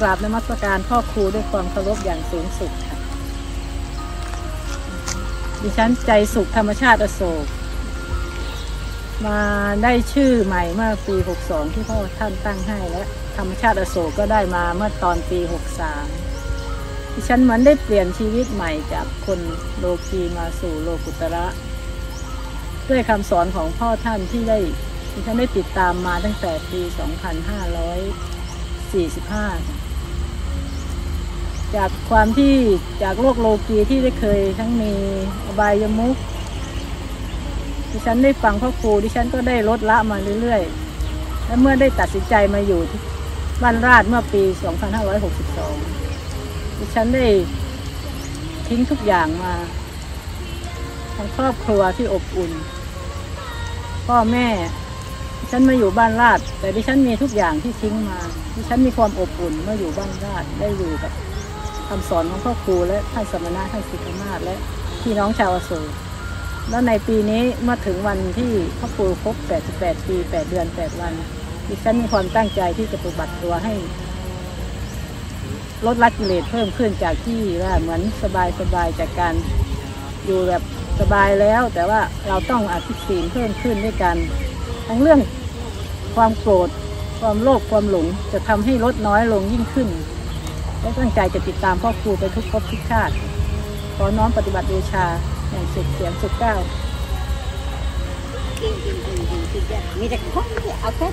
กราบนมัสการพ่อครูด้วยความเคารพอย่างสูงสุดค่ะดิฉันใจสุขธรรมชาติอโศก มาได้ชื่อใหม่เมื่อปี 62 ที่พ่อท่านตั้งให้และธรรมชาติอโศกก็ได้มาเมื่อตอนปี 63 ดิฉันเหมือนได้เปลี่ยนชีวิตใหม่จากคนโลกีมาสู่โลกุตระ ด้วยคำสอนของพ่อท่านที่ได้ดิฉันได้ติดตามมาตั้งแต่ปี 2545 จากความที่จากโลกโลกีที่ได้เคยทั้งมีอบายมุขดิฉันได้ฟังพ่อครูดิฉันก็ได้ลดละมาเรื่อยๆ และเมื่อได้ตัดสินใจมาอยู่ที่บ้านราชเมื่อปี 2562 ดิฉันได้ทิ้งทุกอย่างมาทั้งครอบครัวที่อบอุ่น พ่อแม่ ดิฉันมาอยู่บ้านราช แต่ดิฉันมีทุกอย่างที่ทิ้งมา ดิฉันมีความอบอุ่นเมื่ออยู่บ้านราชได้อยู่กับ คำสอนของพ่อครูและท่านสมณะท่านสิทธมาศและพี่น้องชาวอโศกแล้วในปีนี้เมื่อถึงวันที่พ่อครูครบ 88 ปี 8 เดือน 8 วันดิฉันมีความตั้งใจที่จะปฏิบัติตัวให้ ลดละกิเลสเพิ่มขึ้นจากที่ว่าเหมือนสบายสบายจากการอยู่แบบสบายแล้ว แต่ว่าเราต้องอธิศีลเพิ่มขึ้นด้วยกันทั้งเรื่องความโกรธความโลภความหลงจะทำให้ลดน้อยลงยิ่งขึ้น และตั้งใจจะติดตามพ่อครูไปทุกภพทุกชาติ ขอน้อมปฏิบัติบูชาอย่างสุดเสียงสุดก้า มีแต่คนที่เอาแค่